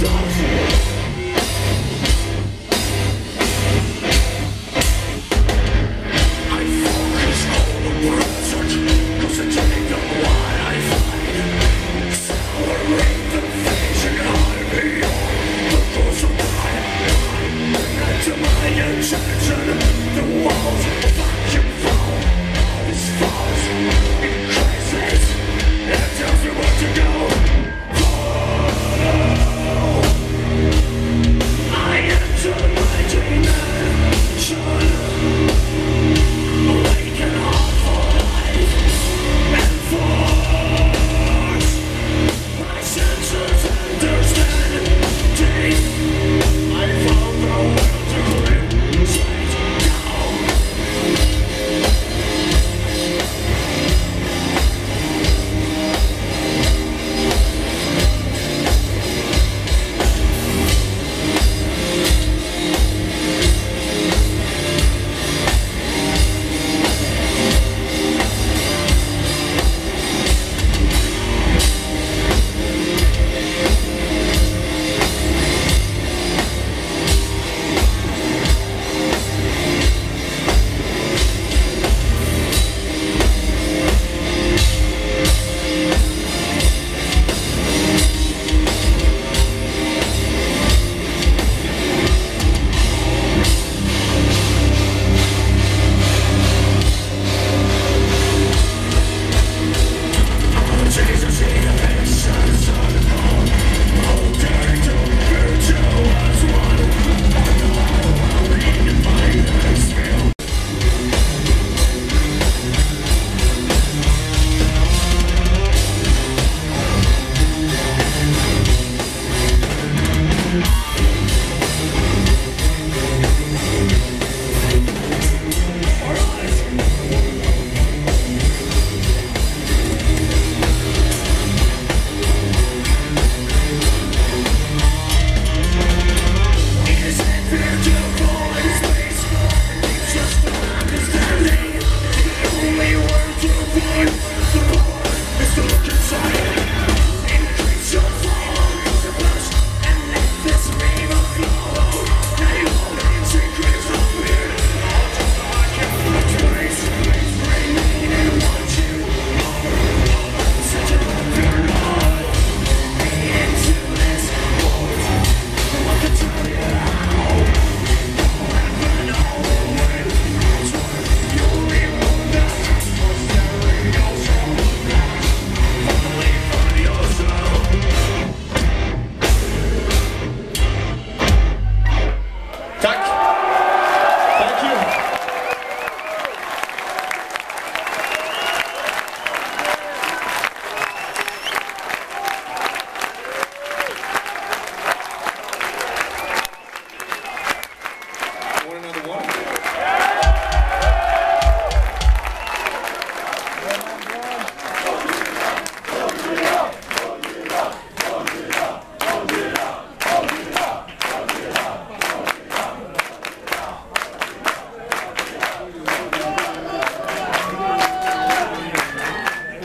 Dogs.